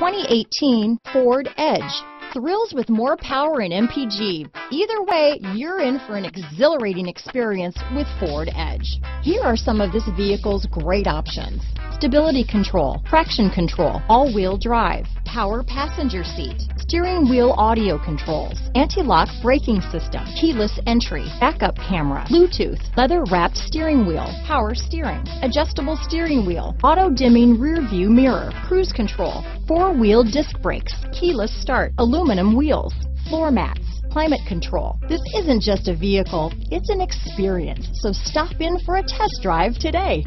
2018 Ford Edge. Thrills with more power and MPG. Either way, you're in for an exhilarating experience with Ford Edge. Here are some of this vehicle's great options. Stability control, traction control, all-wheel drive, power passenger seat, steering wheel audio controls, anti-lock braking system, keyless entry, backup camera, Bluetooth, leather wrapped steering wheel, power steering, adjustable steering wheel, auto dimming rear view mirror, cruise control, four wheel disc brakes, keyless start, aluminum wheels, floor mats, climate control. This isn't just a vehicle, it's an experience. So stop in for a test drive today.